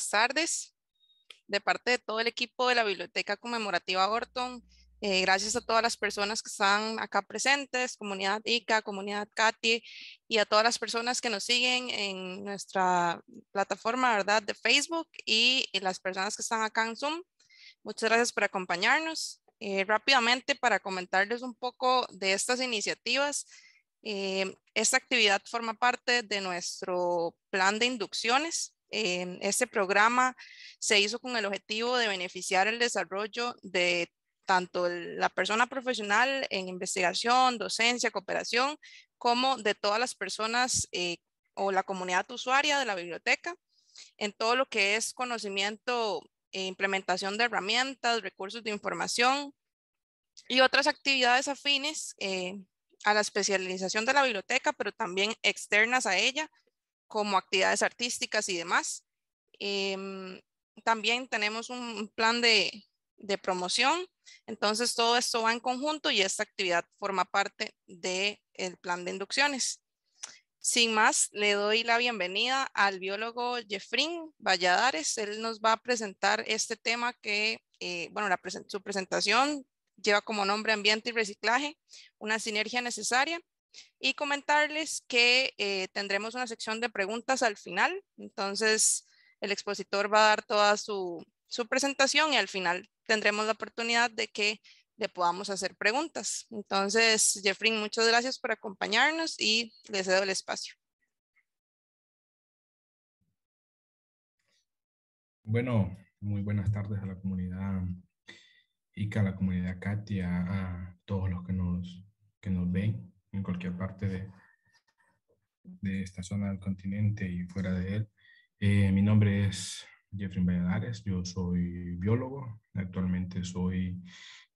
buenas tardes. De parte de todo el equipo de la Biblioteca Conmemorativa Orton, eh, gracias a todas las personas que están acá presentes, comunidad ICA, comunidad CATI y a todas las personas que nos siguen en nuestra plataforma ¿verdad? de Facebook y, las personas que están acá en Zoom. Muchas gracias por acompañarnos. Eh, rápidamente para comentarles un poco de estas iniciativas. Eh, esta actividad forma parte de nuestro plan de inducciones. Este programa se hizo con el objetivo de beneficiar el desarrollo de tanto la persona profesional en investigación, docencia, cooperación, como de todas las personas eh, o la comunidad usuaria de la biblioteca en todo lo que es conocimiento e implementación de herramientas, recursos de información y otras actividades afines eh, a la especialización de la biblioteca, pero también externas a ella, como actividades artísticas y demás. Em, también tenemos un plan de, de promoción. Entonces, todo esto va en conjunto y esta actividad forma parte del el plan de inducciones. Sin más, le doy la bienvenida al biólogo Jeffrin Valladares. Él nos va a presentar este tema que, eh, bueno, la su presentación lleva como nombre Ambiente y Reciclaje, una sinergia necesaria. Y comentarles que eh, tendremos una sección de preguntas al final. Entonces, el expositor va a dar toda su, su presentación y al final tendremos la oportunidad de que le podamos hacer preguntas. Entonces, Jeffrey, muchas gracias por acompañarnos y les cedo el espacio. Bueno, muy buenas tardes a la comunidad ICA, a la comunidad Katia, a todos los que nos, que nos ven en cualquier parte de, de esta zona del continente y fuera de él. Eh, mi nombre es Jeffrey Valladares, yo soy biólogo, actualmente soy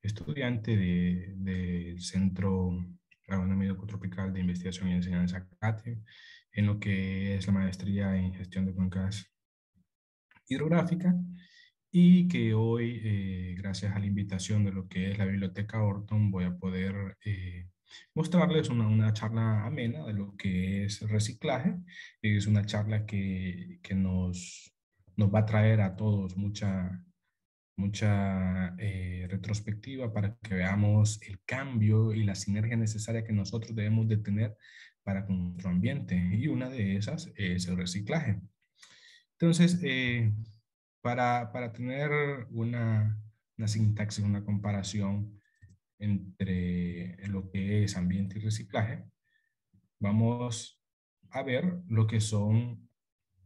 estudiante del de, Centro Agronómico Tropical de Investigación y Enseñanza CATE, en lo que es la maestría en gestión de cuencas hidrográfica y que hoy, eh, gracias a la invitación de lo que es la Biblioteca Orton, voy a poder eh, mostrarles una, una, charla amena de lo que es reciclaje. Es una charla que, que nos nos va a traer a todos mucha, mucha eh, retrospectiva para que veamos el cambio y la sinergia necesaria que nosotros debemos de tener para con nuestro ambiente. Y una de esas es el reciclaje. Entonces, eh, para, para, tener una, una sintaxis, una comparación entre lo que es ambiente y reciclaje, vamos a ver lo que son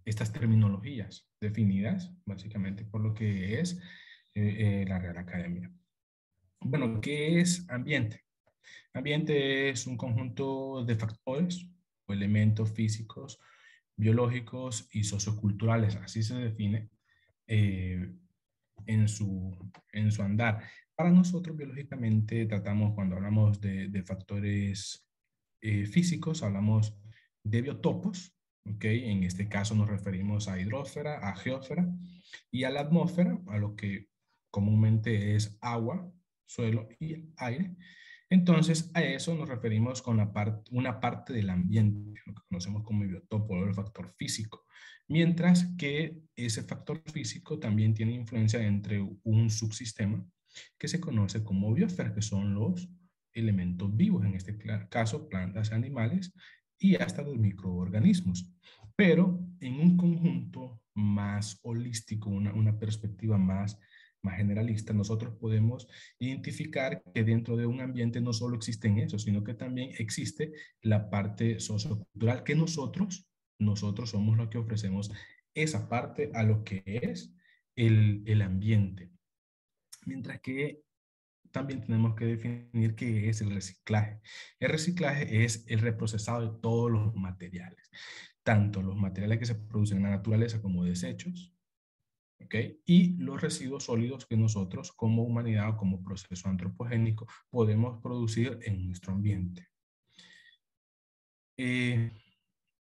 estas terminologías definidas básicamente por lo que es eh, eh, la Real Academia. Bueno, ¿qué es ambiente? Ambiente es un conjunto de factores o elementos físicos, biológicos y socioculturales, así se define eh, en, su, en su andar. Para nosotros biológicamente tratamos, cuando hablamos de, de factores físicos, hablamos de biotopos, Okay, en este caso nos referimos a hidrósfera, a geósfera y a la atmósfera, a lo que comúnmente es agua, suelo y aire. Entonces, a eso nos referimos con la parte, una parte del ambiente, lo que conocemos como biotopo, el factor físico. Mientras que ese factor físico también tiene influencia entre un subsistema que se conoce como biosfera, que son los elementos vivos, en este caso plantas, animales y hasta los microorganismos. Pero en un conjunto más holístico, una, una perspectiva más, más generalista, nosotros podemos identificar que dentro de un ambiente no solo existen eso, sino que también existe la parte sociocultural que nosotros, nosotros somos los que ofrecemos esa parte a lo que es el, el ambiente. Mientras que también tenemos que definir qué es el reciclaje. El reciclaje es el reprocesado de todos los materiales, tanto los materiales que se producen en la naturaleza como desechos, ¿ok? Y los residuos sólidos que nosotros como humanidad o como proceso antropogénico podemos producir en nuestro ambiente. Eh,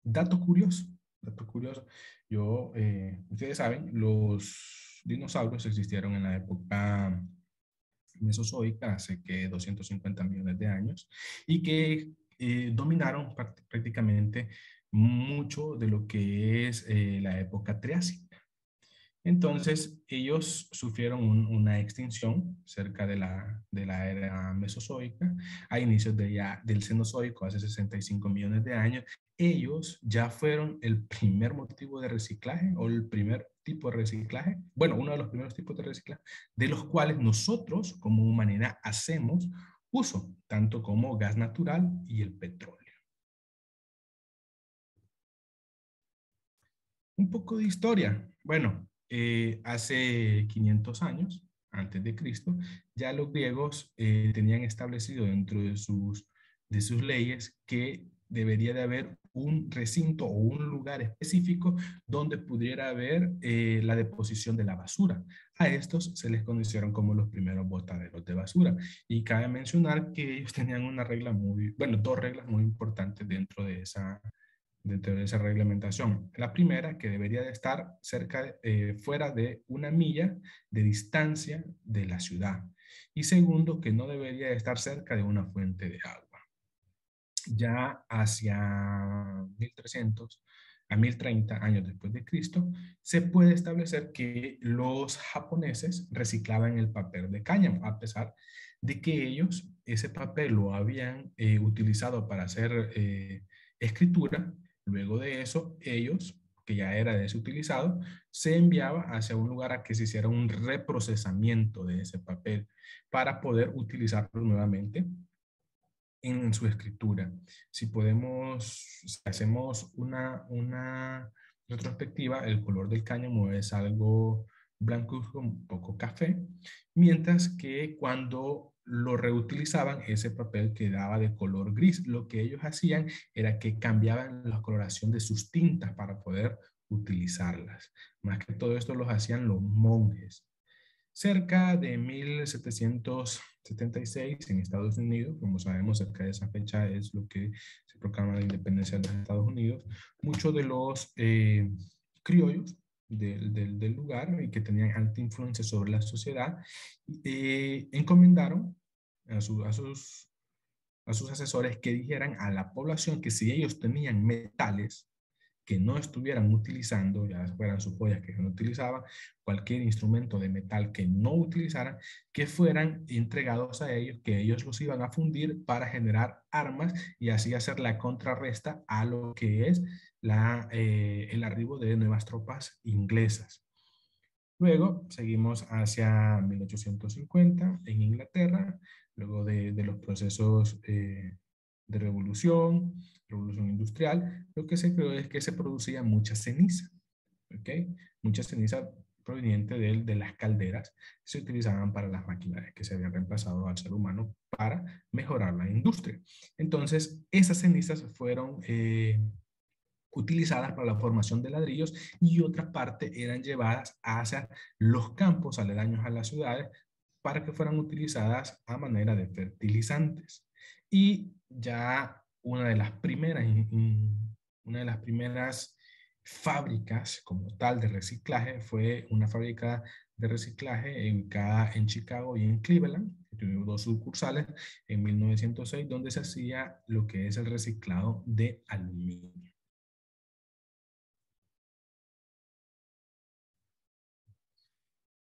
dato curioso, dato curioso, yo, eh, ustedes saben, los dinosaurios existieron en la época mesozoica hace que 250 millones de años y que eh, dominaron prácticamente mucho de lo que es eh, la época triásica. Entonces, ellos sufrieron una extinción cerca de la, de la era mesozoica, a inicios de ya, del Cenozoico, hace 65 millones de años. Ellos ya fueron el primer motivo de reciclaje o el primer tipo de reciclaje, bueno, uno de los primeros tipos de reciclaje, de los cuales nosotros como humanidad hacemos uso, tanto como gas natural y el petróleo. Un poco de historia. Bueno, eh, hace 500 años, antes de Cristo, ya los griegos eh, tenían establecido dentro de sus, de sus leyes que debería de haber un recinto o un lugar específico donde pudiera haber eh, la deposición de la basura. A estos se les conocieron como los primeros botaderos de basura. Y cabe mencionar que ellos tenían una regla muy, bueno, dos reglas muy importantes dentro de esa, dentro de esa reglamentación. La primera, que debería de estar cerca, eh, fuera de una milla de distancia de la ciudad. Y segundo, que no debería de estar cerca de una fuente de agua. Ya hacia 1300 a 1030 años después de Cristo, se puede establecer que los japoneses reciclaban el papel de cáñamo, a pesar de que ellos ese papel lo habían eh, utilizado para hacer eh, escritura, Luego de eso, ellos, que ya era desutilizado, se enviaba hacia un lugar a que se hiciera un reprocesamiento de ese papel para poder utilizarlo nuevamente en su escritura. Si podemos, si hacemos una, una retrospectiva, el color del cáñamo es algo blanco un poco café, mientras que cuando lo reutilizaban, ese papel quedaba de color gris. Lo que ellos hacían era que cambiaban la coloración de sus tintas para poder utilizarlas. Más que todo esto los hacían los monjes. Cerca de 1776 en Estados Unidos, como sabemos, cerca de esa fecha es lo que se proclama la independencia de Estados Unidos, muchos de los eh, criollos del, lugar y que tenían alta influencia sobre la sociedad, eh, encomendaron a, a, sus, a sus asesores que dijeran a la población que si ellos tenían metales que no estuvieran utilizando, ya fueran sus joyas que no utilizaban, cualquier instrumento de metal que no utilizaran, que fueran entregados a ellos, que ellos los iban a fundir para generar armas y así hacer la contrarresta a lo que es la, eh, el arribo de nuevas tropas inglesas. Luego seguimos hacia 1850 en Inglaterra, luego de, los procesos eh, de revolución, revolución industrial, lo que se creó es que se producía mucha ceniza, ¿ok? Mucha ceniza proveniente de, las calderas se utilizaban para las maquinarias que se habían reemplazado al ser humano para mejorar la industria. Entonces, esas cenizas fueron eh, utilizadas para la formación de ladrillos y otra parte eran llevadas hacia los campos aledaños a las ciudades para que fueran utilizadas a manera de fertilizantes. Y ya una de las primeras, una de las primeras fábricas como tal de reciclaje fue una fábrica de reciclaje ubicada en Chicago y en Cleveland, que tuvo dos sucursales en 1906, donde se hacía lo que es el reciclado de aluminio.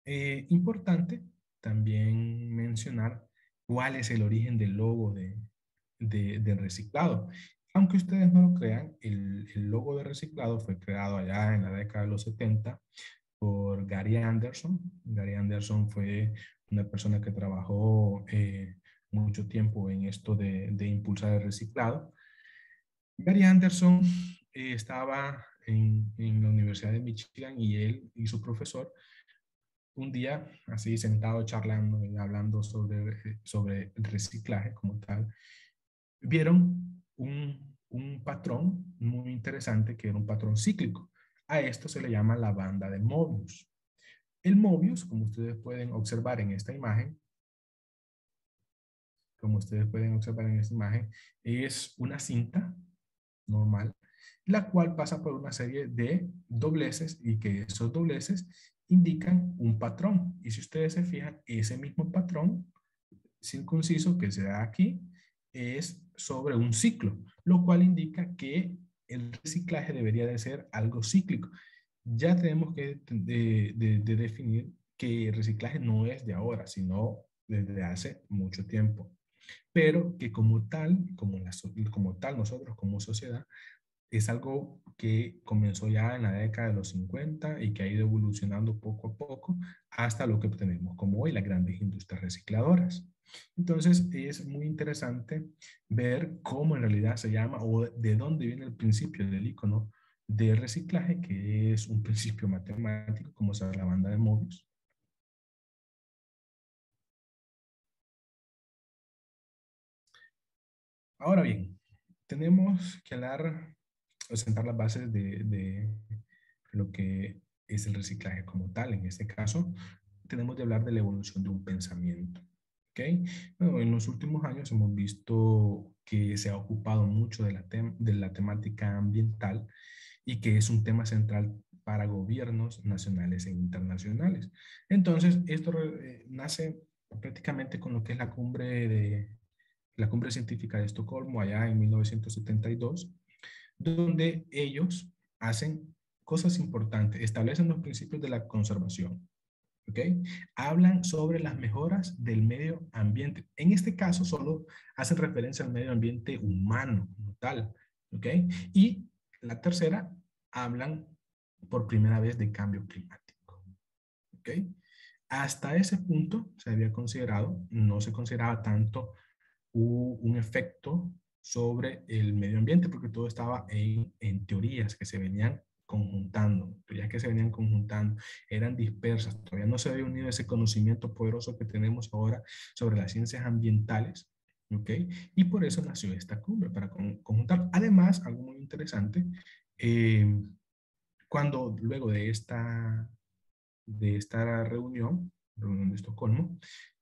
Eh, importante también mencionar cuál es el origen del logo de, de, reciclado. Aunque ustedes no lo crean, el, el, logo de reciclado fue creado allá en la década de los 70 por Gary Anderson. Gary Anderson fue una persona que trabajó eh, mucho tiempo en esto de, impulsar el reciclado. Gary Anderson eh, estaba en, en, la Universidad de Michigan y él y su profesor un día, así sentado charlando y hablando sobre, sobre reciclaje como tal, vieron un, un patrón muy interesante que era un patrón cíclico. A esto se le llama la banda de Mobius. El Mobius, como ustedes pueden observar en esta imagen, como ustedes pueden observar en esta imagen, es una cinta normal, la cual pasa por una serie de dobleces y que esos dobleces indican un patrón. Y si ustedes se fijan, ese mismo patrón circunciso que se da aquí es sobre un ciclo, lo cual indica que el reciclaje debería de ser algo cíclico. ya tenemos que de, definir que el reciclaje no es de ahora, sino desde hace mucho tiempo. Pero que como tal, como, como tal nosotros como sociedad, es algo que comenzó ya en la década de los 50 y que ha ido evolucionando poco a poco hasta lo que tenemos como hoy las grandes industrias recicladoras. Entonces es muy interesante ver cómo en realidad se llama o de dónde viene el principio del icono de reciclaje, que es un principio matemático, como sabe la banda de Mobius. Ahora bien, tenemos que hablar o sentar las bases de, de lo que es el reciclaje como tal. En este caso, tenemos de hablar de la evolución de un pensamiento. ¿okay? Bueno, en los últimos años hemos visto que se ha ocupado mucho de la, de la temática ambiental y que es un tema central para gobiernos nacionales e internacionales. Entonces, esto nace prácticamente con lo que es la cumbre de la cumbre científica de Estocolmo allá en 1972, donde ellos hacen cosas importantes, establecen los principios de la conservación, ¿ok? Hablan sobre las mejoras del medio ambiente. En este caso solo hacen referencia al medio ambiente humano, tal, ¿ok? Y la tercera, hablan por primera vez de cambio climático. ¿Ok? Hasta ese punto se había considerado, no se consideraba tanto un efecto sobre el medio ambiente porque todo estaba en, en teorías que se venían conjuntando, teorías que se venían conjuntando, eran dispersas, todavía no se había unido ese conocimiento poderoso que tenemos ahora sobre las ciencias ambientales, ¿ok? Y por eso nació esta cumbre, para conjuntar. Además, algo muy interesante eh, cuando luego de esta, de esta reunión, reunión de Estocolmo,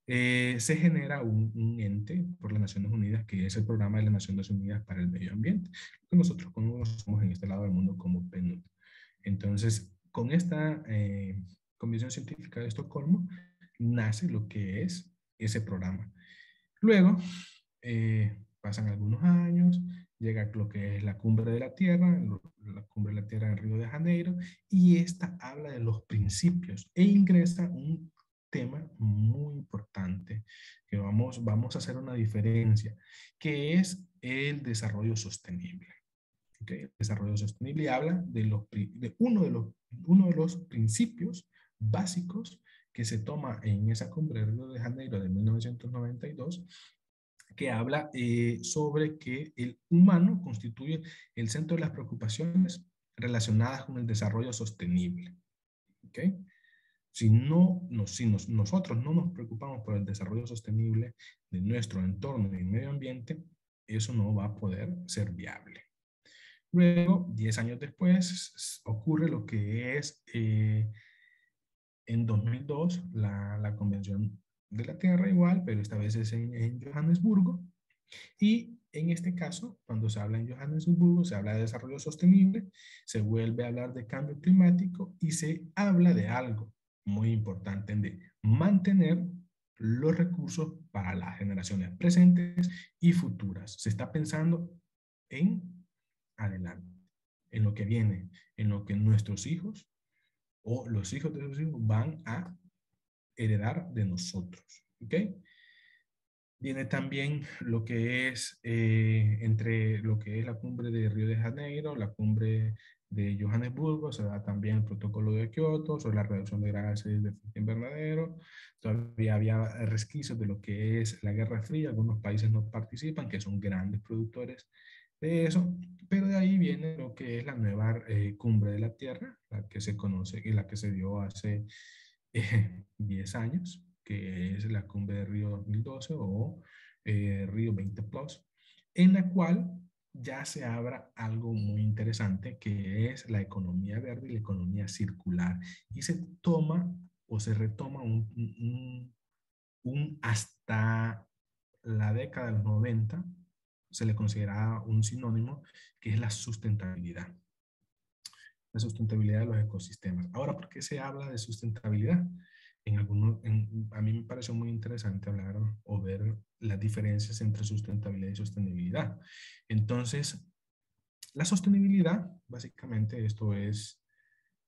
eh, se genera un, ente por las Naciones Unidas que es el Programa de las Naciones Unidas para el Medio Ambiente, que nosotros conocemos en este lado del mundo como PNUD. Entonces, con esta eh, Comisión Científica de Estocolmo nace lo que es ese programa. Luego, pasan algunos años, llega lo que es la cumbre de la Tierra, la cumbre de la Tierra en Río de Janeiro, y esta habla de los principios e ingresa un tema muy importante que vamos, vamos a hacer una diferencia, que es el desarrollo sostenible. El desarrollo sostenible habla de, los, de, uno de los, uno de los principios básicos que se toma en esa cumbre de Río de Janeiro de 1992 que habla eh, sobre que el humano constituye el centro de las preocupaciones relacionadas con el desarrollo sostenible. ¿Okay? Si, no, si nosotros no nos preocupamos por el desarrollo sostenible de nuestro entorno y medio ambiente, eso no va a poder ser viable. Luego, 10 años después, ocurre lo que es eh, en 2002 la, la Convención de la Tierra igual, pero esta vez es en, Johannesburgo. Y en este caso, cuando se habla en Johannesburgo, se habla de desarrollo sostenible, se vuelve a hablar de cambio climático y se habla de algo muy importante, de mantener los recursos para las generaciones presentes y futuras. Se está pensando en adelante, en lo que viene, en lo que nuestros hijos o los hijos de sus hijos van a heredar de nosotros. ¿Ok? Viene también lo que es eh, entre lo que es la cumbre de Río de Janeiro, la cumbre de Johannesburgo, se da también el protocolo de Kioto sobre la reducción de gases de efecto invernadero. Todavía había resquicios de lo que es la Guerra Fría, algunos países no participan, que son grandes productores de eso, pero de ahí viene lo que es la nueva eh, cumbre de la Tierra, la que se conoce y la que se dio hace 10 años, que es la cumbre de Río 2012 o eh, Río 20 Plus, en la cual ya se abra algo muy interesante que es la economía verde y la economía circular. Y se toma o se retoma un, hasta la década de los 90, se le considera un sinónimo que es la sustentabilidad la sustentabilidad de los ecosistemas. Ahora, ¿por qué se habla de sustentabilidad? En algunos, a mí me pareció muy interesante hablar o ver las diferencias entre sustentabilidad y sostenibilidad. Entonces, la sostenibilidad, básicamente esto es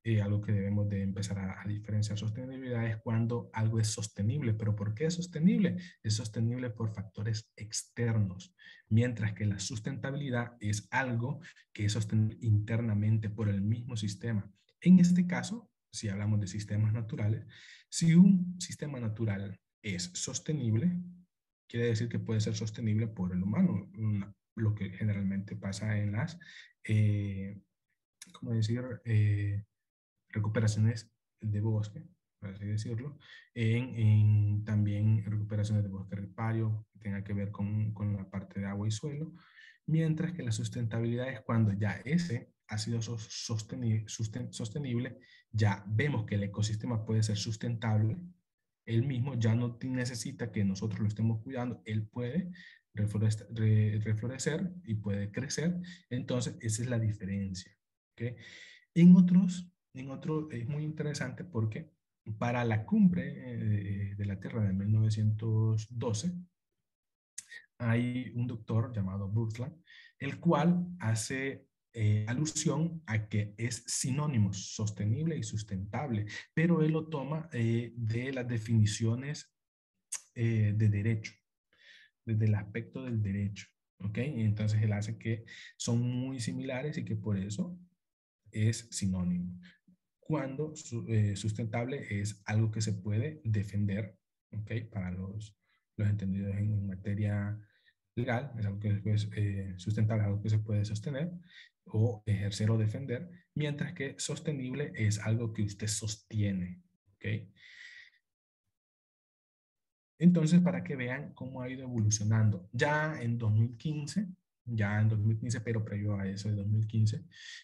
eh, algo que debemos de empezar a, diferenciar sostenibilidad es cuando algo es sostenible. ¿Pero por qué es sostenible? Es sostenible por factores externos, mientras que la sustentabilidad es algo que es sostenible internamente por el mismo sistema. En este caso, si hablamos de sistemas naturales, si un sistema natural es sostenible, quiere decir que puede ser sostenible por el humano, lo que generalmente pasa en las, eh, ¿cómo decir?, eh, recuperaciones de bosque, por así decirlo, en, también recuperaciones de bosque ripario, que tenga que ver con, con la parte de agua y suelo, mientras que la sustentabilidad es cuando ya ese ha sido sostenible, sostenible, ya vemos que el ecosistema puede ser sustentable, él mismo ya no necesita que nosotros lo estemos cuidando, él puede reflorecer, y puede crecer, entonces esa es la diferencia. En otros en otro es muy interesante porque para la cumbre eh, de la Tierra de 1912 hay un doctor llamado Brundtland, el cual hace eh, alusión a que es sinónimo, sostenible y sustentable, pero él lo toma eh, de las definiciones de derecho, desde el aspecto del derecho. ¿ok? entonces él hace que son muy similares y que por eso es sinónimo cuando eh, sustentable es algo que se puede defender, ¿ok? Para los, los entendidos en materia legal, es algo que es eh, sustentable, algo que se puede sostener o ejercer o defender, mientras que sostenible es algo que usted sostiene, ¿ok? Entonces, para que vean cómo ha ido evolucionando, ya en 2015 ya en 2015, pero previo a eso de 2015,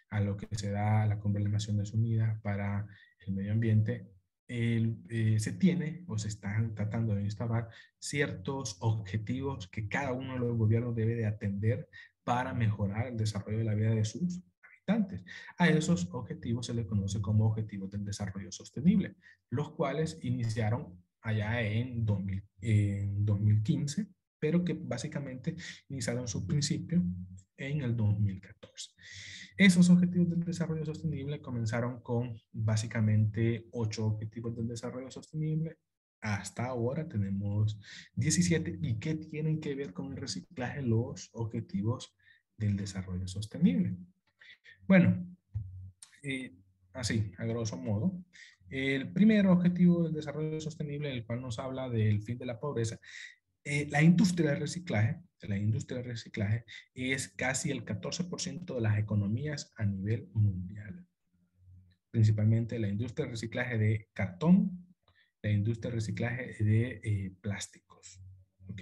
a lo que se da la Cumbre de Naciones Unidas para el Medio Ambiente, eh, se tiene o se están tratando de instaurar ciertos objetivos que cada uno de los gobiernos debe de atender para mejorar el desarrollo de la vida de sus habitantes. A esos objetivos se les conoce como objetivos del desarrollo sostenible, los cuales iniciaron allá en, 2000, en 2015 pero que básicamente iniciaron su principio en el 2014. Esos objetivos del desarrollo sostenible comenzaron con básicamente ocho objetivos del desarrollo sostenible. Hasta ahora tenemos 17. ¿Y qué tienen que ver con el reciclaje los objetivos del desarrollo sostenible? Bueno, eh, así, a grosso modo, el primer objetivo del desarrollo sostenible, el cual nos habla del fin de la pobreza, eh, la industria del reciclaje, la industria del reciclaje es casi el 14% de las economías a nivel mundial. Principalmente la industria del reciclaje de cartón, la industria del reciclaje de eh, plásticos. ¿Ok?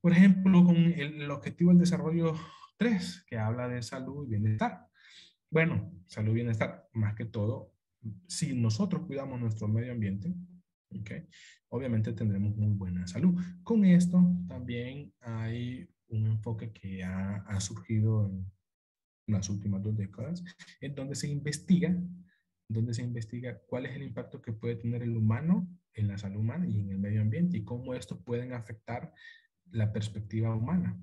Por ejemplo, con el, el objetivo del desarrollo 3, que habla de salud y bienestar. Bueno, salud y bienestar, más que todo, si nosotros cuidamos nuestro medio ambiente, ¿okay? obviamente tendremos muy buena salud. Con esto también hay un enfoque que ha, ha surgido en las últimas dos décadas, en donde se investiga, donde se investiga cuál es el impacto que puede tener el humano en la salud humana y en el medio ambiente y cómo esto pueden afectar la perspectiva humana.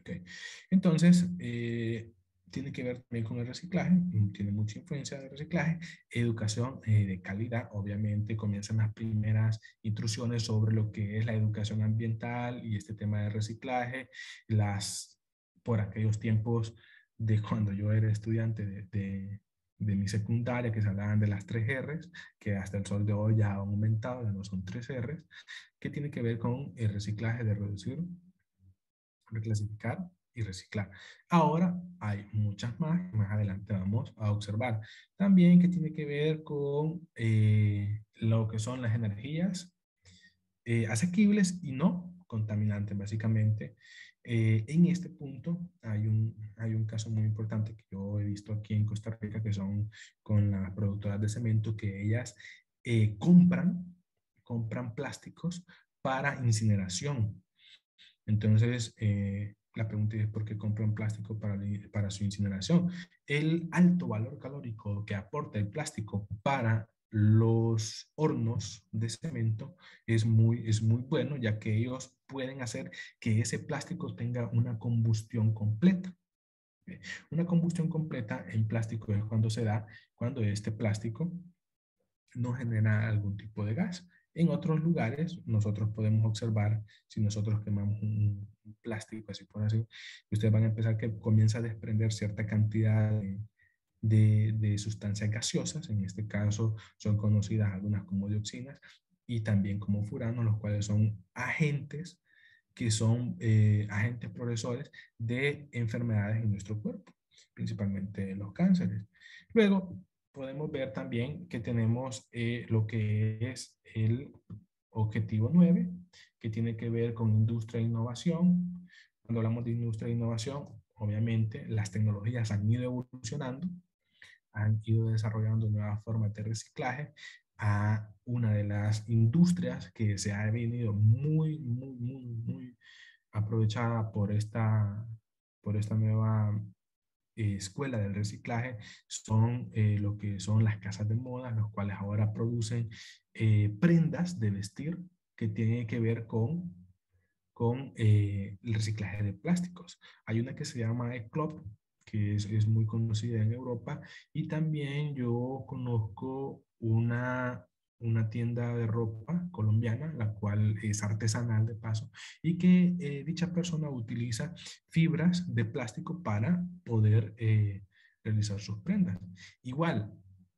Okay. Entonces, eh, tiene que ver también con el reciclaje, mm, tiene mucha influencia del reciclaje, educación eh, de calidad, obviamente comienzan las primeras intrusiones sobre lo que es la educación ambiental y este tema de reciclaje, las, por aquellos tiempos de cuando yo era estudiante de, de mi secundaria, que se hablaban de las tres R's, que hasta el sol de hoy ya han aumentado, ya no son tres R's, que tiene que ver con el reciclaje de reducir, reclasificar y reciclar. Ahora hay muchas más, más adelante vamos a observar. También que tiene que ver con eh, lo que son las energías eh, asequibles y no contaminantes, básicamente. Eh, en este punto hay un, hay un caso muy importante que yo he visto aquí en Costa Rica, que son con las productoras de cemento, que ellas compran, compran plásticos para incineración. Entonces, la pregunta es por qué compran plástico para, para su incineración. El alto valor calórico que aporta el plástico para los hornos de cemento es muy, es muy bueno, ya que ellos pueden hacer que ese plástico tenga una combustión completa. Una combustión completa en plástico es cuando se da, cuando este plástico no genera algún tipo de gas. En otros lugares, nosotros podemos observar, si nosotros quemamos un, plástico, así por así, ustedes van a empezar que comienza a desprender cierta cantidad de, de, sustancias gaseosas, en este caso son conocidas algunas como dioxinas y también como furanos, los cuales son agentes que son eh, agentes progresores de enfermedades en nuestro cuerpo, principalmente los cánceres. Luego, podemos ver también que tenemos eh, lo que es el objetivo 9, que tiene que ver con industria e innovación. Cuando hablamos de industria e innovación, obviamente las tecnologías han ido evolucionando, han ido desarrollando nuevas formas de reciclaje a una de las industrias que se ha venido muy, muy, muy, muy aprovechada por esta, por esta nueva eh, escuela del reciclaje son eh, lo que son las casas de moda, los cuales ahora producen eh, prendas de vestir que tienen que ver con, con el reciclaje de plásticos. Hay una que se llama Eclop, que es, muy conocida en Europa, y también yo conozco una, una tienda de ropa colombiana, la cual es artesanal de paso, y que eh, dicha persona utiliza fibras de plástico para poder eh, realizar sus prendas. Igual,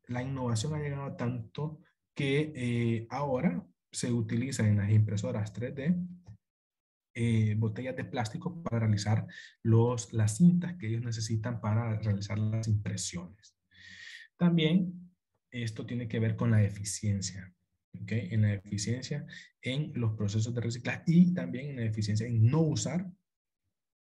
la innovación ha llegado tanto que eh, ahora se utiliza en las impresoras 3D botellas de plástico para realizar los, las cintas que ellos necesitan para realizar las impresiones. También esto tiene que ver con la eficiencia. En la eficiencia en los procesos de reciclaje y también en la eficiencia en no usar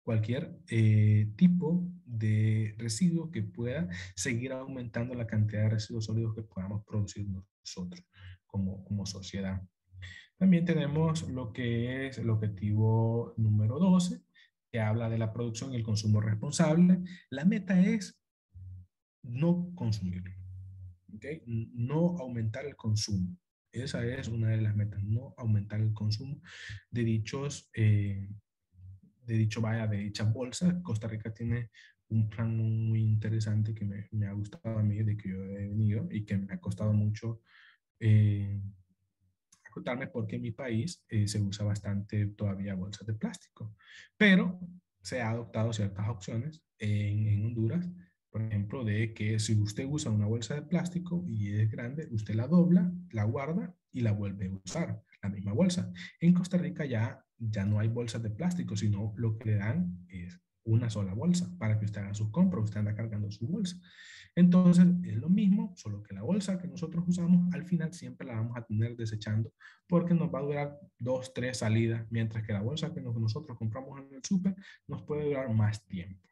cualquier eh, tipo de residuo que pueda seguir aumentando la cantidad de residuos sólidos que podamos producir nosotros como, como sociedad. También tenemos lo que es el objetivo número 12, que habla de la producción y el consumo responsable. La meta es no consumir. No aumentar el consumo. Esa es una de las metas, no aumentar el consumo de dichos, eh, de dicho vaya, de dicha bolsa. Costa Rica tiene un plan muy interesante que me, me, ha gustado a mí, de que yo he venido y que me ha costado mucho eh, acotarme porque en mi país eh, se usa bastante todavía bolsas de plástico. Pero se ha adoptado ciertas opciones en, en Honduras por ejemplo, de que si usted usa una bolsa de plástico y es grande, usted la dobla, la guarda y la vuelve a usar, la misma bolsa. En Costa Rica ya, ya no hay bolsas de plástico, sino lo que le dan es una sola bolsa para que usted haga sus compras, usted anda cargando su bolsa. Entonces, es lo mismo, solo que la bolsa que nosotros usamos, al final siempre la vamos a tener desechando porque nos va a durar dos, tres salidas, mientras que la bolsa que nosotros compramos en el súper nos puede durar más tiempo.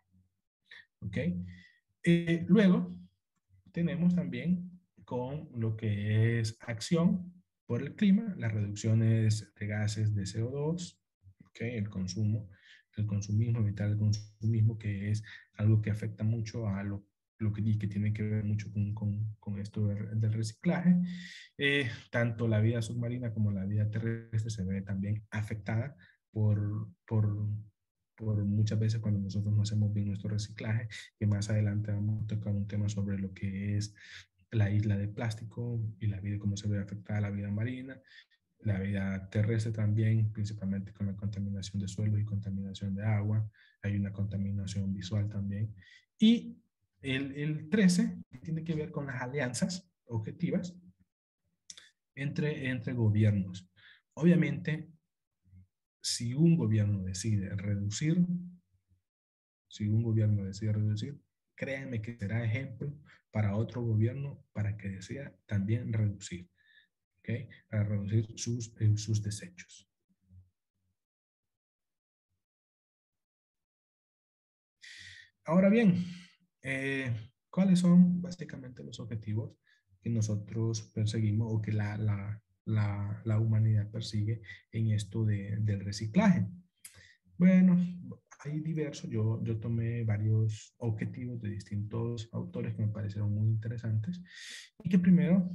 ¿Ok? Eh, luego tenemos también con lo que es acción por el clima, las reducciones de gases de CO2, okay, el consumo, el consumismo, evitar el consumismo, que es algo que afecta mucho a lo, lo que, que tiene que ver mucho con, con, con esto del reciclaje. Eh, tanto la vida submarina como la vida terrestre se ve también afectada por, por por muchas veces cuando nosotros no hacemos bien nuestro reciclaje, que más adelante vamos a tocar un tema sobre lo que es la isla de plástico y la vida, cómo se ve afectada la vida marina, la vida terrestre también, principalmente con la contaminación de suelo y contaminación de agua, hay una contaminación visual también. Y el, el 13 tiene que ver con las alianzas objetivas entre, entre gobiernos. Obviamente, si un gobierno decide reducir, si un gobierno decide reducir, créanme que será ejemplo para otro gobierno para que decida también reducir, ¿ok? Para reducir sus, eh, sus desechos. Ahora bien, eh, ¿cuáles son básicamente los objetivos que nosotros perseguimos o que la, la, la, la humanidad persigue en esto de, del reciclaje. Bueno, hay diversos, yo, yo tomé varios objetivos de distintos autores que me parecieron muy interesantes y que primero,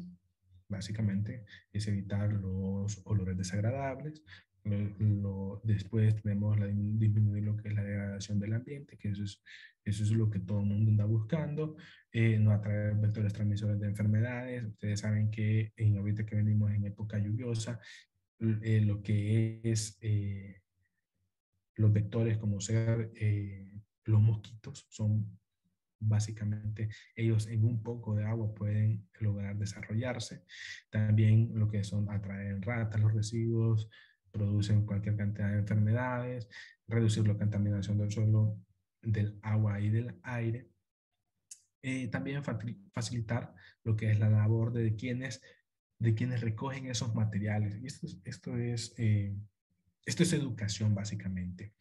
básicamente, es evitar los olores desagradables, Lo, después tenemos la, disminuir lo que es la degradación del ambiente, que eso es, eso es lo que todo el mundo anda buscando, eh, no atraer vectores transmisores de enfermedades. Ustedes saben que en, ahorita que venimos en época lluviosa, eh, lo que es eh, los vectores como ser los mosquitos son básicamente ellos en un poco de agua pueden lograr desarrollarse. También lo que son atraer ratas, los residuos, producen cualquier cantidad de enfermedades, reducir la contaminación del suelo, del agua y del aire. Eh, también facilitar lo que es la labor de quienes, de quienes recogen esos materiales. Y esto, esto, es, eh, esto es educación básicamente.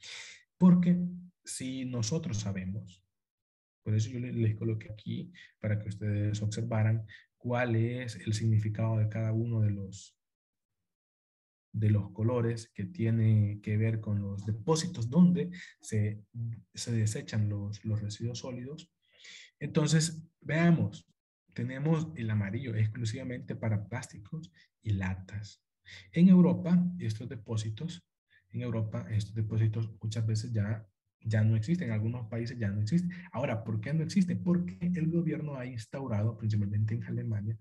Porque si nosotros sabemos por eso yo les, coloqué aquí para que ustedes observaran cuál es el significado de cada uno de los, de los colores que tiene que ver con los depósitos donde se, se desechan los, los residuos sólidos. Entonces, veamos, tenemos el amarillo exclusivamente para plásticos y latas. En Europa, estos depósitos, en Europa, estos depósitos muchas veces ya ya no existen, en algunos países ya no existen. Ahora, ¿por qué no existe? Porque el gobierno ha instaurado, principalmente en Alemania,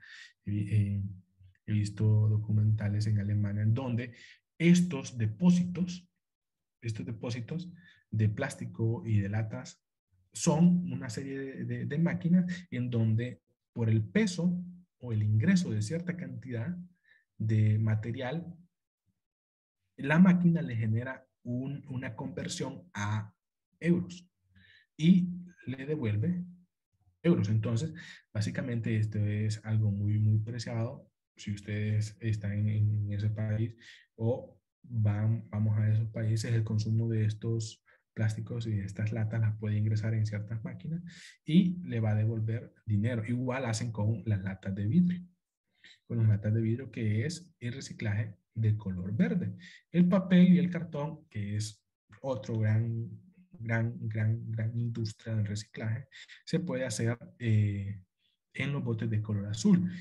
eh, he visto documentales en Alemania en donde estos depósitos, estos depósitos de plástico y de latas son una serie de, máquinas en donde por el peso o el ingreso de cierta cantidad de material, la máquina le genera un, una conversión a euros y le devuelve euros. Entonces, básicamente esto es algo muy, muy preciado si ustedes están en, ese país o van, vamos a esos países, el consumo de estos plásticos y estas latas las puede ingresar en ciertas máquinas y le va a devolver dinero. Igual hacen con las latas de vidrio, con las latas de vidrio que es el reciclaje de color verde. El papel y el cartón, que es otro gran gran, gran, gran industria del reciclaje, se puede hacer eh, en los botes de color azul.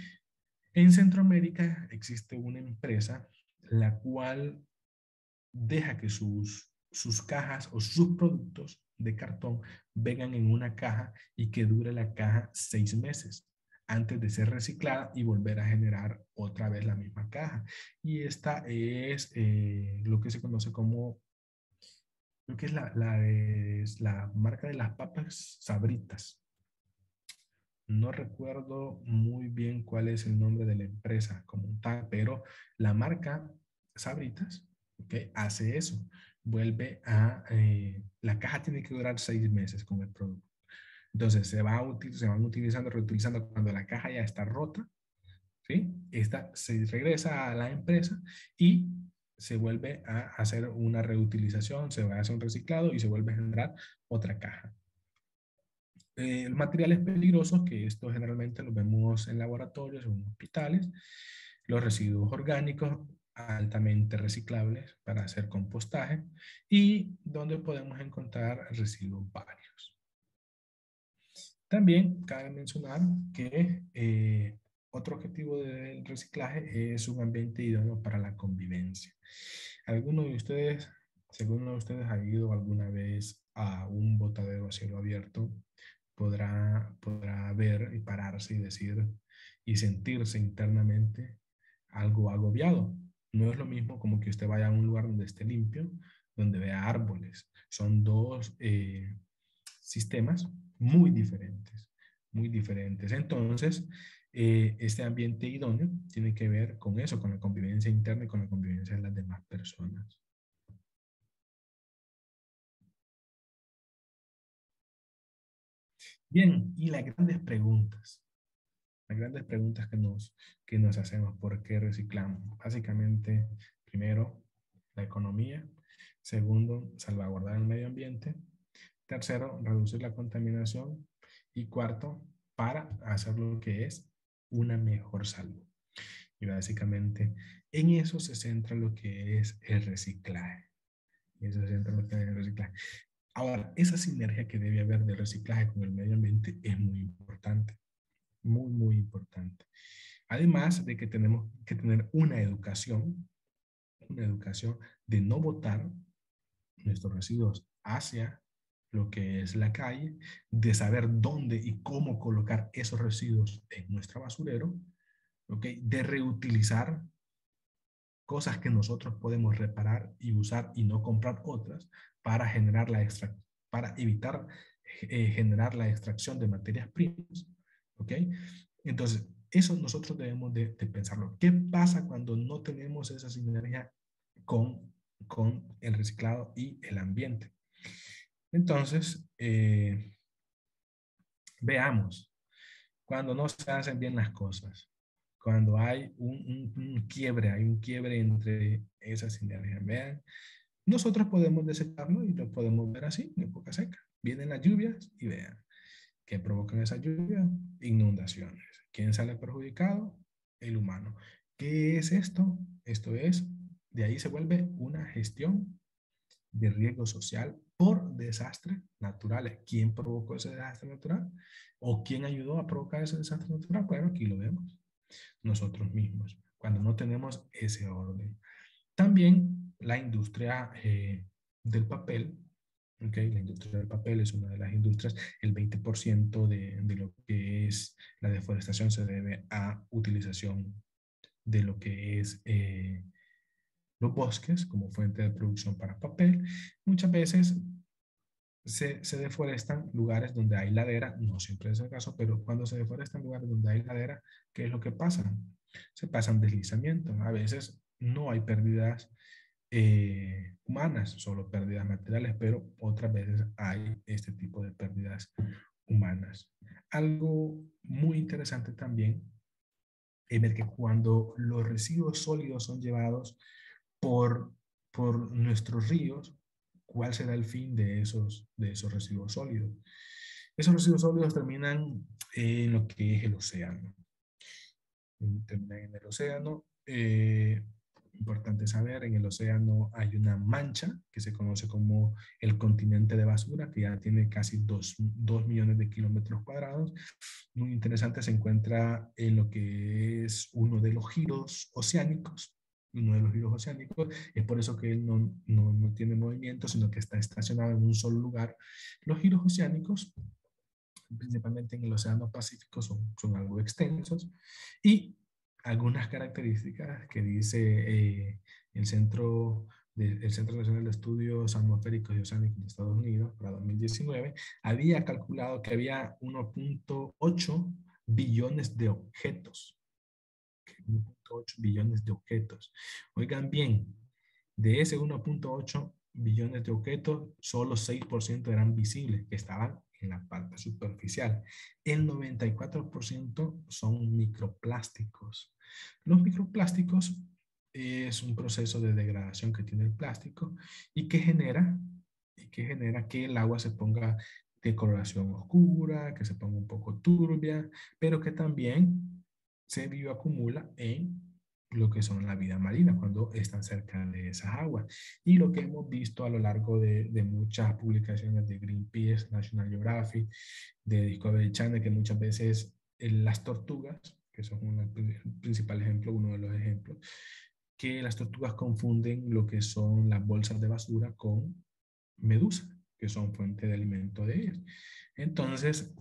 En Centroamérica existe una empresa la cual deja que sus, sus cajas o sus productos de cartón vengan en una caja y que dure la caja seis meses antes de ser reciclada y volver a generar otra vez la misma caja. Y esta es eh, lo que se conoce como creo que es la, la, la marca de las papas sabritas. No recuerdo muy bien cuál es el nombre de la empresa como tal, pero la marca Sabritas okay, hace eso. Vuelve a, eh, la caja tiene que durar seis meses con el producto. Entonces se, va se van utilizando, reutilizando cuando la caja ya está rota. ¿sí? Esta se regresa a la empresa y se vuelve a hacer una reutilización, se va a hacer un reciclado y se vuelve a generar otra caja. Eh, materiales peligrosos, que esto generalmente lo vemos en laboratorios en hospitales, los residuos orgánicos altamente reciclables para hacer compostaje y donde podemos encontrar residuos varios. También cabe mencionar que eh, otro objetivo del reciclaje es un ambiente idóneo para la convivencia. ¿Alguno de ustedes, según de ustedes, ha ido alguna vez a un botadero a cielo abierto? Podrá, podrá ver y pararse y decir y sentirse internamente algo agobiado. No es lo mismo como que usted vaya a un lugar donde esté limpio, donde vea árboles. Son dos eh, sistemas muy diferentes, muy diferentes. Entonces, eh, este ambiente idóneo tiene que ver con eso, con la convivencia interna y con la convivencia de las demás personas. Bien, y las grandes preguntas. Las grandes preguntas que nos, que nos hacemos, ¿por qué reciclamos? Básicamente, primero, la economía. Segundo, salvaguardar el medio ambiente. Tercero, reducir la contaminación. Y cuarto, para hacer lo que es una mejor salud. Y básicamente en eso se centra lo que es el reciclaje. eso se centra lo que es el reciclaje. Ahora, esa sinergia que debe haber de reciclaje con el medio ambiente es muy importante. Muy, muy importante. Además de que tenemos que tener una educación, una educación de no botar nuestros residuos hacia lo que es la calle, de saber dónde y cómo colocar esos residuos en nuestro basurero, ¿okay? de reutilizar cosas que nosotros podemos reparar y usar y no comprar otras para generar la para evitar eh, generar la extracción de materias primas. ¿Ok? Entonces, eso nosotros debemos de, pensarlo. ¿Qué pasa cuando no tenemos esa sinergia con, con el reciclado y el ambiente? Entonces, eh, veamos, cuando no se hacen bien las cosas, cuando hay un, un, quiebre, hay un quiebre entre esas sinergias. Vean, nosotros podemos desecharlo y lo podemos ver así, en época seca. Vienen las lluvias y vean, ¿qué provocan esas lluvias? Inundaciones. ¿Quién sale perjudicado? El humano. ¿Qué es esto? Esto es, de ahí se vuelve una gestión de riesgo social por desastres naturales. ¿Quién provocó ese desastre natural? ¿O quién ayudó a provocar ese desastre natural? Bueno, aquí lo vemos nosotros mismos, cuando no tenemos ese orden. También la industria eh, del papel, okay, la industria del papel es una de las industrias, el 20% de, de lo que es la deforestación se debe a utilización de lo que es eh, los bosques como fuente de producción para papel. Muchas veces se, se, deforestan lugares donde hay ladera, no siempre es el caso, pero cuando se deforestan lugares donde hay ladera, ¿qué es lo que pasa? Se pasan deslizamientos. A veces no hay pérdidas eh, humanas, solo pérdidas materiales, pero otras veces hay este tipo de pérdidas humanas. Algo muy interesante también es ver que cuando los residuos sólidos son llevados por, por nuestros ríos, cuál será el fin de esos, de esos residuos sólidos. Esos residuos sólidos terminan en lo que es el océano. Terminan en el océano. Eh, importante saber, en el océano hay una mancha que se conoce como el continente de basura, que ya tiene casi 2 millones de kilómetros cuadrados. Muy interesante, se encuentra en lo que es uno de los giros oceánicos uno de los giros oceánicos. Es por eso que él no, no, no, tiene movimiento, sino que está estacionado en un solo lugar. Los giros oceánicos, principalmente en el Océano Pacífico, son, son algo extensos. Y algunas características que dice eh, el Centro del Centro Nacional de Estudios Atmosféricos y Oceánicos de Estados Unidos para 2019, había calculado que había 1.8 billones de objetos 1.8 billones de objetos. Oigan bien, de ese 1.8 billones de objetos, solo 6% eran visibles, que estaban en la parte superficial. El 94% son microplásticos. Los microplásticos es un proceso de degradación que tiene el plástico y que genera, y que, genera que el agua se ponga de coloración oscura, que se ponga un poco turbia, pero que también se bioacumula en lo que son la vida marina cuando están cerca de esas aguas. Y lo que hemos visto a lo largo de, de muchas publicaciones de Greenpeace, National Geographic, de Discovery Channel, que muchas veces las tortugas, que son un, el principal ejemplo, uno de los ejemplos, que las tortugas confunden lo que son las bolsas de basura con medusa, que son fuente de alimento de ellas. Entonces,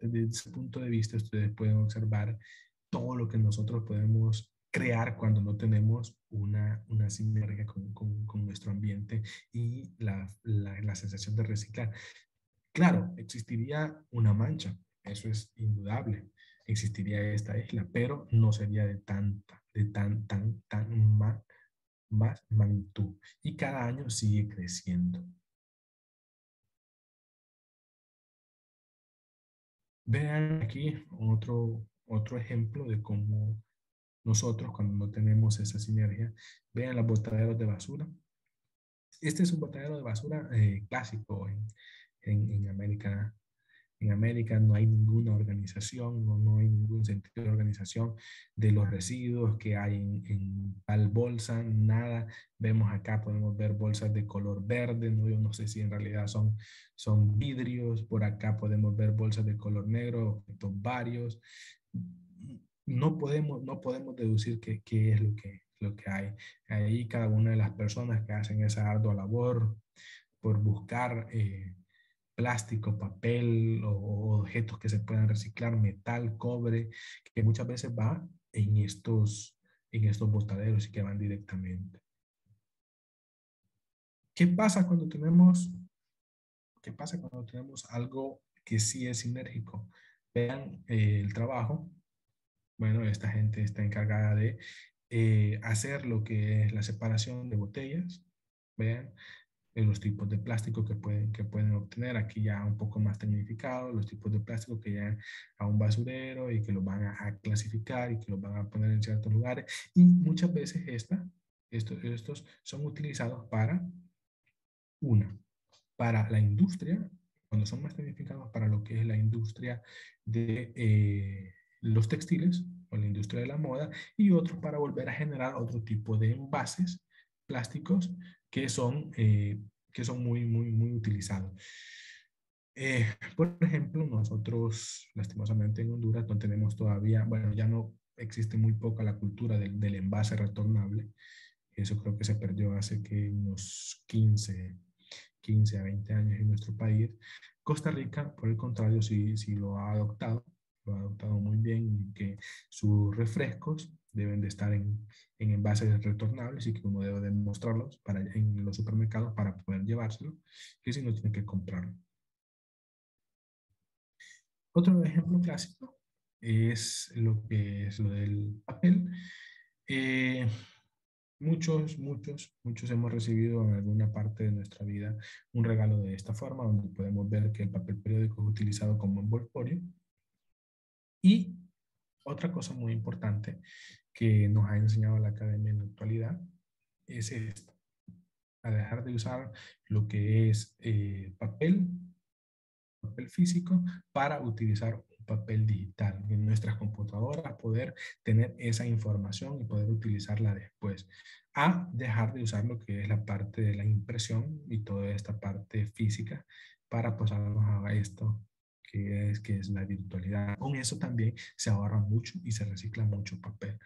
desde ese punto de vista, ustedes pueden observar todo lo que nosotros podemos crear cuando no tenemos una, una sinergia con, con, nuestro ambiente y la, la, sensación de reciclar. Claro, existiría una mancha, eso es indudable, existiría esta isla, pero no sería de tanta, de tan, tan, tan más, más magnitud. Y cada año sigue creciendo. Vean aquí otro, otro ejemplo de cómo nosotros cuando no tenemos esa sinergia, vean los botaderos de basura. Este es un botadero de basura eh, clásico en, en, en, América en América no hay ninguna organización, no, no hay ningún sentido de organización de los residuos que hay en, en, tal bolsa, nada. Vemos acá, podemos ver bolsas de color verde, no, yo no sé si en realidad son, son vidrios, por acá podemos ver bolsas de color negro, varios. No podemos, no podemos deducir qué, qué es lo que, lo que hay. Ahí cada una de las personas que hacen esa ardua labor por buscar eh, plástico, papel o objetos que se puedan reciclar, metal, cobre, que muchas veces va en estos, en estos botaderos y que van directamente. ¿Qué pasa cuando tenemos, qué pasa cuando tenemos algo que sí es sinérgico? Vean eh, el trabajo. Bueno, esta gente está encargada de eh, hacer lo que es la separación de botellas. Vean, los tipos de plástico que pueden, que pueden obtener. Aquí ya un poco más tecnificado, los tipos de plástico que llegan a un basurero y que los van a, clasificar y que los van a poner en ciertos lugares. Y muchas veces esta, estos, estos son utilizados para una, para la industria, cuando son más tecnificados para lo que es la industria de eh, los textiles o la industria de la moda y otros para volver a generar otro tipo de envases plásticos que son, eh, que son muy, muy, muy utilizados. Eh, por ejemplo, nosotros, lastimosamente en Honduras, no tenemos todavía, bueno, ya no existe muy poca la cultura del, del envase retornable. Eso creo que se perdió hace que unos 15, 15 a 20 años en nuestro país. Costa Rica, por el contrario, sí, sí lo ha adoptado, lo ha adoptado muy bien, que sus refrescos deben de estar en, en envases retornables y que uno debe demostrarlos para, en los supermercados para poder llevárselo, que si no tiene que comprarlo. Otro ejemplo clásico es lo que es lo del papel. Eh, muchos, muchos, muchos hemos recibido en alguna parte de nuestra vida un regalo de esta forma, donde podemos ver que el papel periódico es utilizado como envoltorio. Y otra cosa muy importante que nos ha enseñado la academia en la actualidad es esto, a dejar de usar lo que es eh, papel, papel físico, para utilizar un papel digital en nuestras computadoras, poder tener esa información y poder utilizarla después, a dejar de usar lo que es la parte de la impresión y toda esta parte física para pasarnos a esto que es, que es la virtualidad. Con eso también se ahorra mucho y se recicla mucho papel.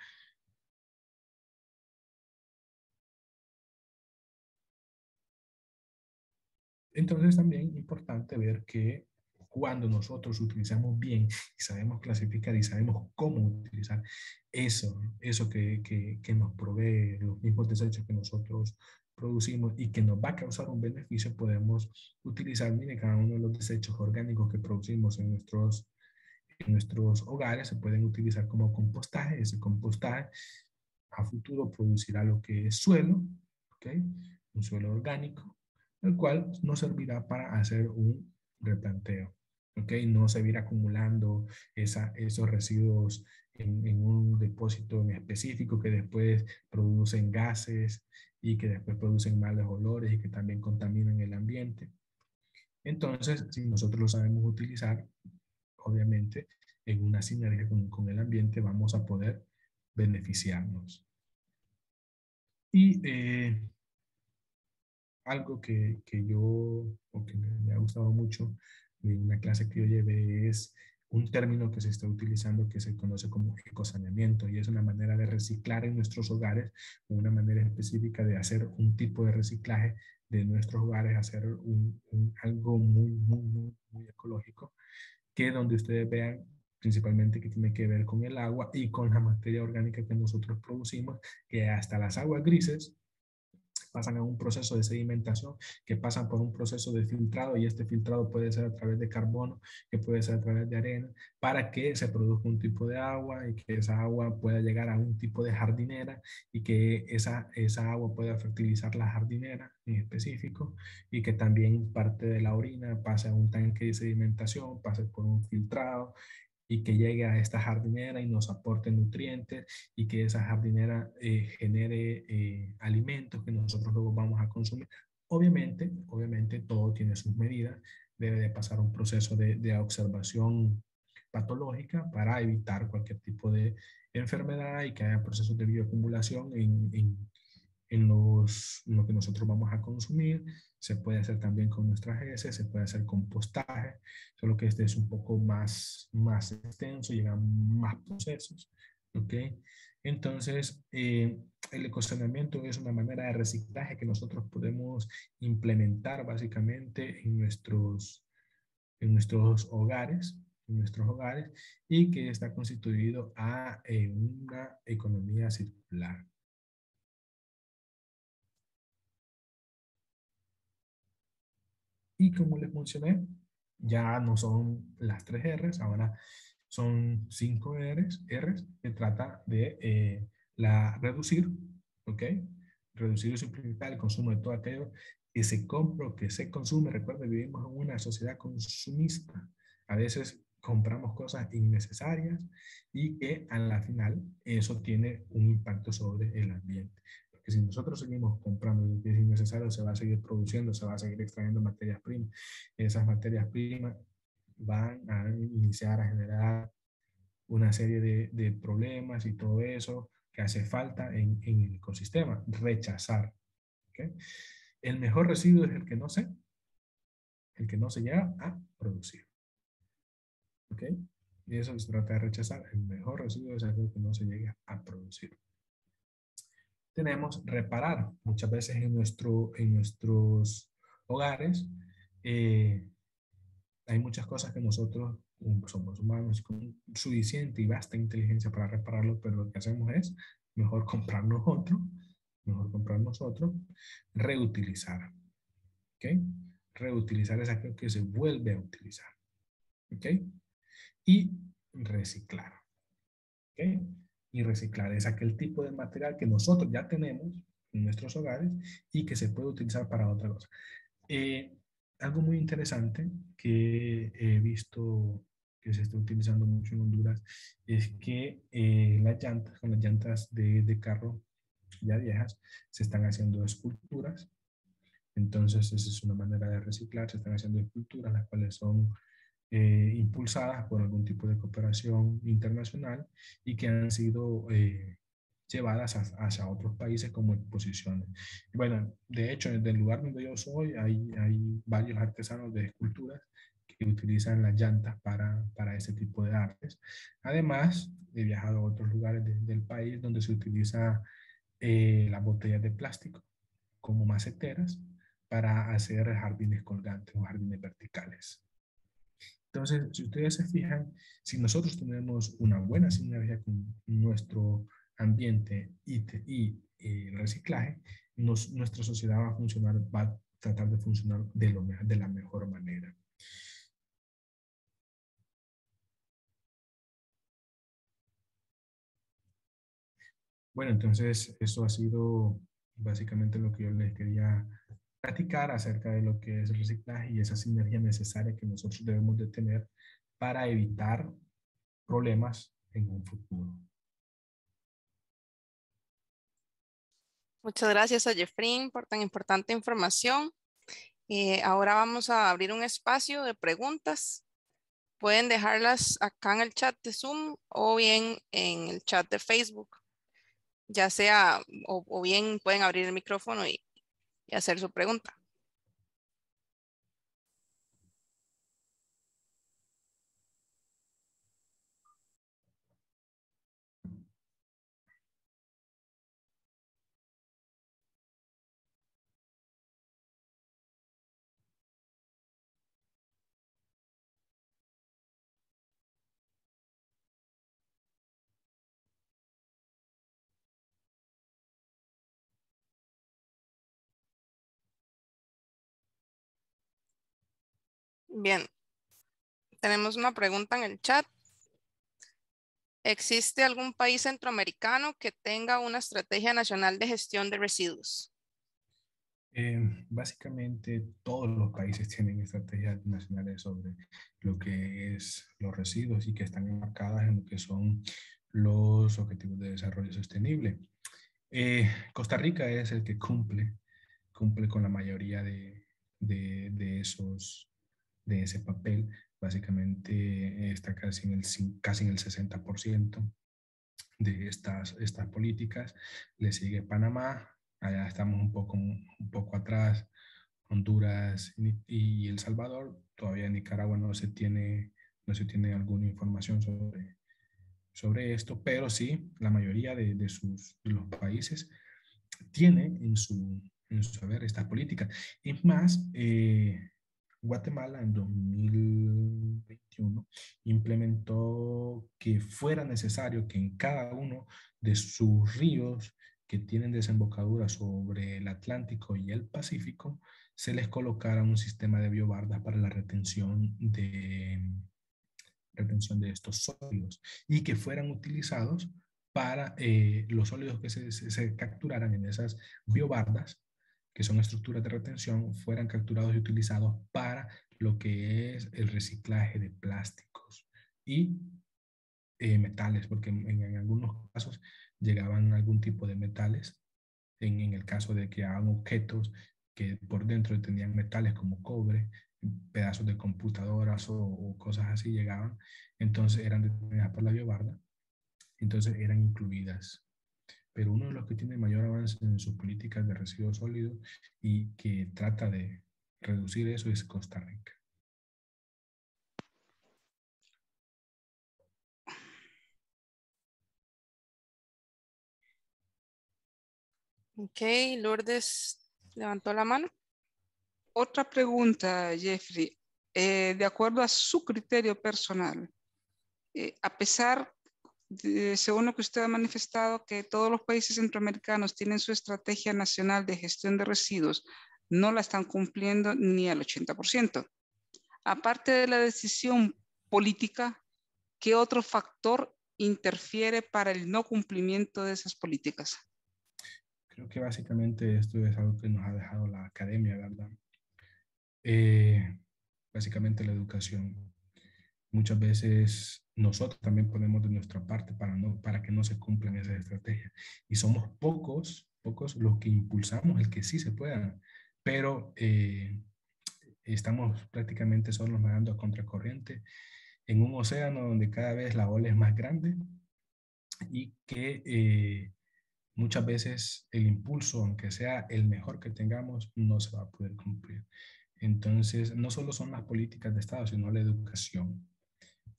Entonces también importante ver que cuando nosotros utilizamos bien y sabemos clasificar y sabemos cómo utilizar eso, eso que, que, que nos provee los mismos desechos que nosotros producimos y que nos va a causar un beneficio, podemos utilizar, mire, cada uno de los desechos orgánicos que producimos en nuestros, en nuestros hogares se pueden utilizar como compostaje. Ese compostaje a futuro producirá lo que es suelo, ¿ok? Un suelo orgánico, el cual nos servirá para hacer un replanteo, ¿ok? No seguir acumulando esa, esos residuos en, en, un depósito en específico que después producen gases y que después producen malos olores y que también contaminan el ambiente. Entonces, si nosotros lo sabemos utilizar, obviamente, en una sinergia con, con el ambiente vamos a poder beneficiarnos. Y eh, algo que, que, yo, o que me ha gustado mucho en una clase que yo llevé es un término que se está utilizando que se conoce como ecosaneamiento y es una manera de reciclar en nuestros hogares, una manera específica de hacer un tipo de reciclaje de nuestros hogares, hacer algo muy, muy, muy, muy ecológico, que donde ustedes vean principalmente que tiene que ver con el agua y con la materia orgánica que nosotros producimos, que hasta las aguas grises pasan a un proceso de sedimentación, que pasan por un proceso de filtrado y este filtrado puede ser a través de carbono, que puede ser a través de arena, para que se produzca un tipo de agua y que esa agua pueda llegar a un tipo de jardinera y que esa, esa agua pueda fertilizar la jardinera en específico y que también parte de la orina pase a un tanque de sedimentación, pase por un filtrado y que llegue a esta jardinera y nos aporte nutrientes y que esa jardinera eh, genere eh, alimentos que nosotros luego vamos a consumir. Obviamente, obviamente todo tiene sus medidas, debe de pasar un proceso de, de observación patológica para evitar cualquier tipo de enfermedad y que haya procesos de bioacumulación en, en, en, los, lo que nosotros vamos a consumir. Se puede hacer también con nuestras heces, se puede hacer compostaje, solo que este es un poco más, más extenso, llegan más procesos. ¿ok? Entonces, eh, el ecosaneamiento es una manera de reciclaje que nosotros podemos implementar básicamente en nuestros, en nuestros hogares, en nuestros hogares y que está constituido a eh, una economía circular. Y como les mencioné, ya no son las tres R's, ahora son cinco R's, R's que trata de eh, la reducir, ¿ok? Reducir o simplificar el consumo de todo aquello que se compra o que se consume. Recuerden, vivimos en una sociedad consumista. A veces compramos cosas innecesarias y que a la final eso tiene un impacto sobre el ambiente. Porque si nosotros seguimos comprando que es innecesario, se va a seguir produciendo, se va a seguir extrayendo materias primas. Esas materias primas van a iniciar a generar una serie de, de problemas y todo eso que hace falta en, en el ecosistema. Rechazar. ¿okay? El mejor residuo es el que no se, el que no se llega a producir. ¿Ok? Y eso se trata de rechazar. El mejor residuo es aquel que no se llega a producir. Tenemos reparar. Muchas veces en, nuestro, en nuestros hogares eh, hay muchas cosas que nosotros somos humanos con suficiente y vasta inteligencia para repararlo, pero lo que hacemos es mejor comprarnos otro, mejor comprar nosotros, reutilizar. ¿Ok? Reutilizar es aquello que se vuelve a utilizar. ¿Ok? y reciclar. ¿Okay? Y reciclar es aquel tipo de material que nosotros ya tenemos en nuestros hogares y que se puede utilizar para otra cosa. Eh, algo muy interesante que he visto que se está utilizando mucho en Honduras es que eh, las llantas, con las llantas de, de carro ya viejas, se están haciendo esculturas. Entonces, esa es una manera de reciclar. Se están haciendo esculturas, las cuales son eh, impulsadas por algún tipo de cooperación internacional y que han sido eh, llevadas hacia otros países como exposiciones. bueno, de hecho, en el lugar donde yo soy hay, varios artesanos de esculturas que utilizan las llantas para, para ese tipo de artes. Además, he viajado a otros lugares del país donde se utiliza eh, las botellas de plástico como maceteras para hacer jardines colgantes o jardines verticales. Entonces, si ustedes se fijan, si nosotros tenemos una buena sinergia con nuestro ambiente y, eh, reciclaje, nuestra sociedad va a funcionar, va a tratar de funcionar de, de la mejor manera. Bueno, entonces eso ha sido básicamente lo que yo les quería platicar acerca de lo que es el reciclaje y esa sinergia necesaria que nosotros debemos de tener para evitar problemas en un futuro. Muchas gracias a Jeffrey por tan importante información. Eh, ahora vamos a abrir un espacio de preguntas. Pueden dejarlas acá en el chat de Zoom o bien en el chat de Facebook. Ya sea, o, o bien pueden abrir el micrófono y, y hacer su pregunta. Bien, tenemos una pregunta en el chat. ¿Existe algún país centroamericano que tenga una estrategia nacional de gestión de residuos? Eh, básicamente todos los países tienen estrategias nacionales sobre lo que es los residuos y que están enmarcadas en lo que son los objetivos de desarrollo sostenible. Eh, Costa Rica es el que cumple, cumple con la mayoría de, de, de esos de ese papel. Básicamente está casi en el, casi en el 60% de estas, estas políticas. Le sigue Panamá, allá estamos un poco, un poco atrás, Honduras y El Salvador. Todavía en Nicaragua no se tiene, no se tiene alguna información sobre, sobre esto, pero sí, la mayoría de, de sus, los países tiene en su, en su saber esta política. Es más, eh, Guatemala en 2021 implementó que fuera necesario que en cada uno de sus ríos que tienen desembocadura sobre el Atlántico y el Pacífico, se les colocara un sistema de biobardas para la retención de, retención de estos sólidos y que fueran utilizados para eh, los sólidos que se, se, capturaran en esas biobardas, que son estructuras de retención, fueran capturados y utilizados para lo que es el reciclaje de plásticos y eh, metales, porque en, algunos casos llegaban algún tipo de metales, en, en el caso de que hagan objetos que por dentro tenían metales como cobre, pedazos de computadoras o, cosas así llegaban, entonces eran detenidas por la biobarda, entonces eran incluidas. Pero uno de los que tiene mayor avance en sus políticas de residuos sólidos y que trata de reducir eso es Costa Rica. Ok, Lourdes levantó la mano. Otra pregunta, Jeffrey. Eh, de acuerdo a su criterio personal, eh, a pesar de, según lo que usted ha manifestado, que todos los países centroamericanos tienen su estrategia nacional de gestión de residuos, no la están cumpliendo ni al 80%. Aparte de la decisión política, ¿qué otro factor interfiere para el no cumplimiento de esas políticas? Creo que básicamente esto es algo que nos ha dejado la academia, ¿verdad? Eh, básicamente la educación. Muchas veces nosotros también ponemos de nuestra parte para, no, para que no se cumplan esas estrategias. Y somos pocos, pocos los que impulsamos el que sí se pueda, pero eh, estamos prácticamente solos nadando a contracorriente en un océano donde cada vez la ola es más grande y que eh, muchas veces el impulso, aunque sea el mejor que tengamos, no se va a poder cumplir. Entonces, no solo son las políticas de Estado, sino la educación.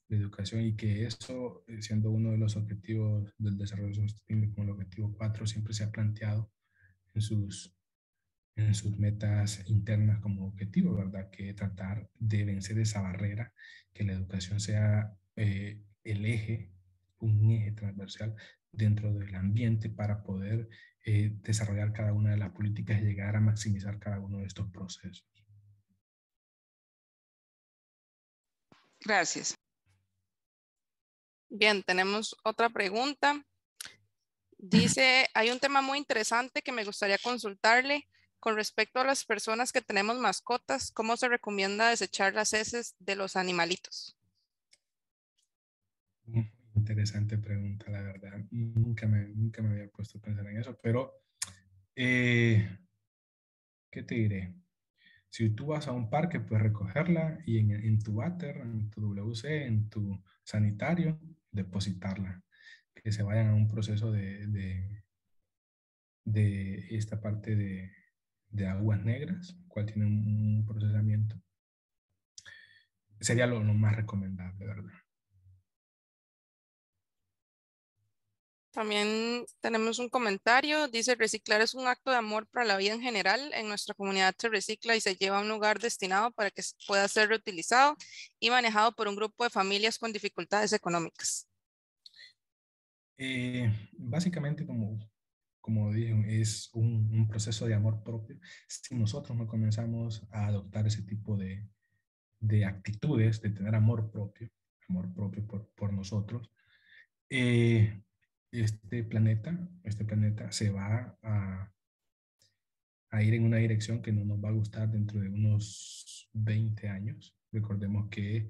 La educación y que eso, eh, siendo uno de los objetivos del desarrollo sostenible como el objetivo 4, siempre se ha planteado en sus, en sus metas internas como objetivo, ¿verdad? Que tratar de vencer esa barrera, que la educación sea eh, el eje, un eje transversal dentro del ambiente para poder eh, desarrollar cada una de las políticas y llegar a maximizar cada uno de estos procesos. Gracias. Bien, tenemos otra pregunta. Dice, hay un tema muy interesante que me gustaría consultarle con respecto a las personas que tenemos mascotas, ¿cómo se recomienda desechar las heces de los animalitos? Interesante pregunta, la verdad. Nunca me, nunca me había puesto a pensar en eso, pero eh, ¿qué te diré? Si tú vas a un parque, puedes recogerla y en, tu váter, en tu WC, en tu sanitario, depositarla. Que se vayan a un proceso de, de, esta parte de, de, aguas negras, cual tiene un, procesamiento. Sería lo, lo más recomendable, ¿verdad? También tenemos un comentario, dice, reciclar es un acto de amor para la vida en general. En nuestra comunidad se recicla y se lleva a un lugar destinado para que pueda ser reutilizado y manejado por un grupo de familias con dificultades económicas. Eh, básicamente, como, como dije, es un, proceso de amor propio. Si nosotros no comenzamos a adoptar ese tipo de, de actitudes, de tener amor propio, amor propio por, por nosotros, eh, este planeta, este planeta se va a, a, ir en una dirección que no nos va a gustar dentro de unos 20 años. Recordemos que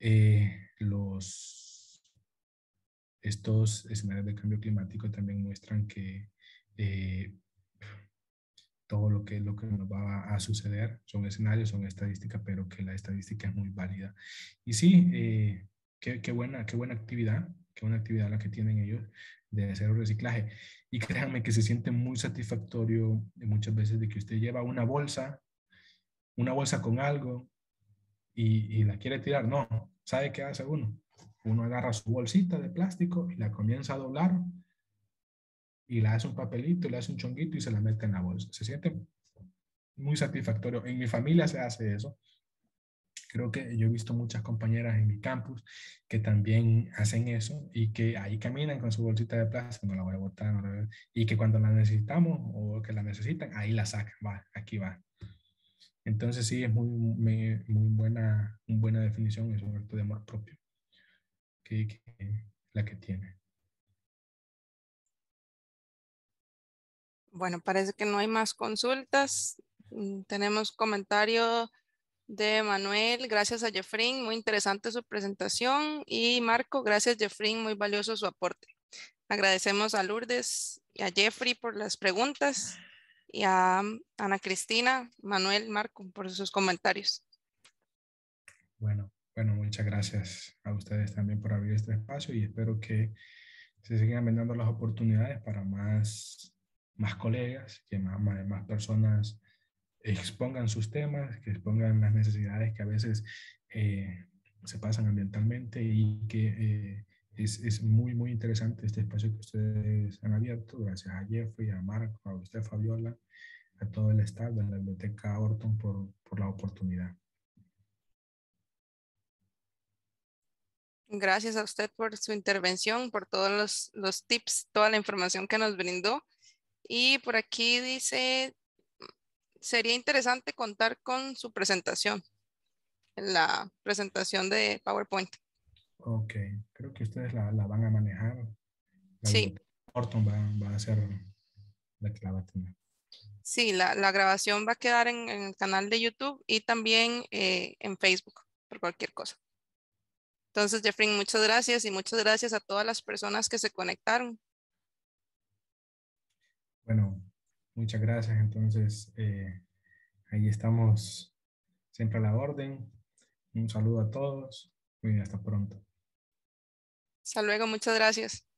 eh, los, estos escenarios de cambio climático también muestran que eh, todo lo que, lo que nos va a suceder son escenarios, son estadísticas, pero que la estadística es muy válida. Y sí, eh, qué, qué, buena, qué buena actividad que una actividad la que tienen ellos de hacer un reciclaje. Y créanme que se siente muy satisfactorio muchas veces de que usted lleva una bolsa, una bolsa con algo y, y la quiere tirar. No, ¿sabe qué hace uno? Uno agarra su bolsita de plástico y la comienza a doblar y la hace un papelito, le hace un chonguito y se la mete en la bolsa. Se siente muy satisfactorio. En mi familia se hace eso. Creo que yo he visto muchas compañeras en mi campus que también hacen eso y que ahí caminan con su bolsita de plástico, no la voy a botar, y que cuando la necesitamos o que la necesitan, ahí la sacan, va, aquí va. Entonces sí, es muy, muy, buena, una buena definición, es un acto de amor propio que, la que tiene. Bueno, parece que no hay más consultas. Mm, tenemos comentario de Manuel, gracias a Jeffrey, muy interesante su presentación. Y Marco, gracias Jeffrey, muy valioso su aporte. Agradecemos a Lourdes y a Jeffrey por las preguntas y a Ana Cristina, Manuel, Marco por sus comentarios. Bueno, bueno, muchas gracias a ustedes también por abrir este espacio y espero que se sigan vendando las oportunidades para más, más colegas, que más, más personas expongan sus temas, que expongan las necesidades que a veces eh, se pasan ambientalmente y que eh, es, es, muy, muy interesante este espacio que ustedes han abierto. Gracias a Jeffrey, a Marco, a usted, Fabiola, a todo el staff de la Biblioteca Orton por, por la oportunidad. Gracias a usted por su intervención, por todos los, los tips, toda la información que nos brindó. Y por aquí dice sería interesante contar con su presentación, la presentación de PowerPoint. Ok, creo que ustedes la, van a manejar. sí. Orton va, a ser la que la va a tener. Sí, la, grabación va a quedar en, el canal de YouTube y también eh, en Facebook, por cualquier cosa. Entonces, Jeffrey, muchas gracias y muchas gracias a todas las personas que se conectaron. Bueno, Muchas gracias. Entonces, eh, ahí estamos siempre a la orden. Un saludo a todos y hasta pronto. Hasta luego, muchas gracias.